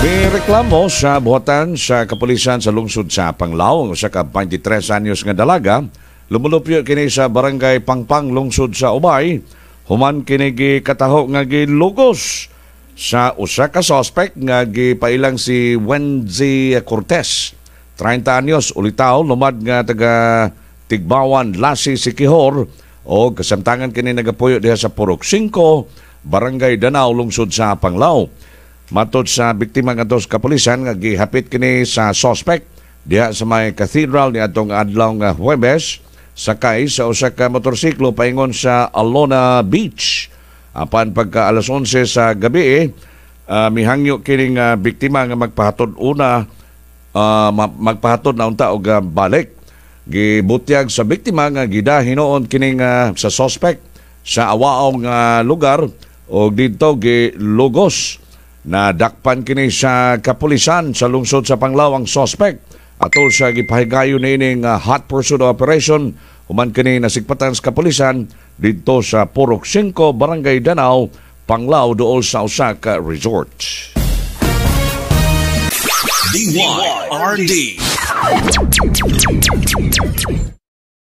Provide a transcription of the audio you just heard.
May reklamo sa buhatan sa kapulisan sa lungsod sa Panglao ang usa ka 23 anyos nga dalaga. Lumulupyo kini sa barangay Pangpang lungsod sa Ubay. Human kini gi kataho nga gilugos sa usa ka suspect nga gipailang si Wendy Cortez. 30 anyos ulitaw lumad nga taga Tigbawan Lasi Sikihor. O kasamtangan kini nagapuyo diha sa Purok 5 barangay Danao lungsod sa Panglao Matod sa biktima nga dos kapulisan nga gihapit kini sa suspect diha sa may cathedral ni atong adlaw nga Huwebes sakay sa usa ka motorsiklo paingon sa Alona Beach. Apan pagka alas 11 sa gabi uh, mihangyo kini nga biktima nga magpahatod una uh, magpahatod na unta og uh, balik. Gibutyag sa biktima nga gida hinoon kini nga sa suspect sa awaong uh, lugar o dito gi lugos Nadakpan kini sa kapulisan sa lungsod sa Panglao ang sospek. Atol sa gipahigayon nining uh, hot pursuit operation. Human kini nasigpatan sa kapulisan dito sa Purok 5 Barangay Danao Panglao dool sa Osaka Resort. DYRD